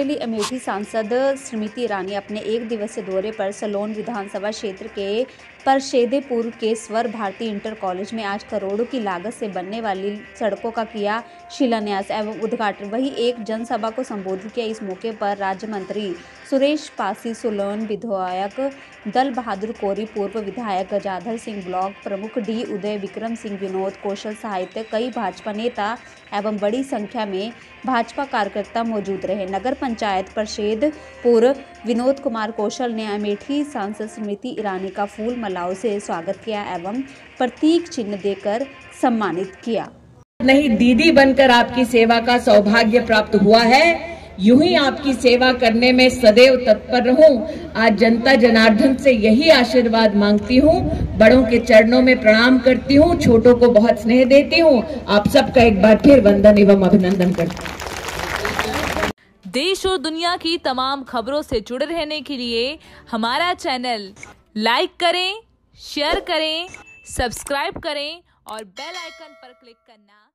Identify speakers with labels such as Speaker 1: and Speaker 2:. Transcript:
Speaker 1: रायबरेली अमेठी सांसद स्मृति ईरानी अपने एक दिवसीय दौरे पर सलोन विधानसभा क्षेत्र के परशेदेपुर के स्वर भारती इंटर कॉलेज में आज करोड़ों की लागत से बनने वाली सड़कों का किया शिलान्यास एवं उद्घाटन। वही एक जनसभा को संबोधित किया। इस मौके पर राज्य मंत्री सुरेश पासी सुलोन विधायक दल बहादुर कोरी पूर्व विधायक गजाधर सिंह ब्लॉक प्रमुख डी उदय विक्रम सिंह विनोद, कौशल साहित्य, कई भाजपा नेता एवं बड़ी संख्या में भाजपा कार्यकर्ता मौजूद रहे। नगर पंचायत परिषद विनोद कुमार कौशल ने अमेठी सांसद स्मृति ईरानी का फूल मलाव से स्वागत किया एवं प्रतीक चिन्ह देकर सम्मानित किया।
Speaker 2: नहीं, दीदी बनकर आपकी सेवा का सौभाग्य प्राप्त हुआ है। यूँ ही आपकी सेवा करने में सदैव तत्पर रहूँ। आज जनता जनार्दन से यही आशीर्वाद मांगती हूँ। बड़ों के चरणों में प्रणाम करती हूँ। छोटों को बहुत स्नेह देती हूँ। आप सबका एक बार फिर वंदन एवं अभिनंदन करती हूँ।
Speaker 3: देश और दुनिया की तमाम खबरों से जुड़े रहने के लिए हमारा चैनल लाइक करें, शेयर करें, सब्सक्राइब करें और बेल आइकन पर क्लिक करना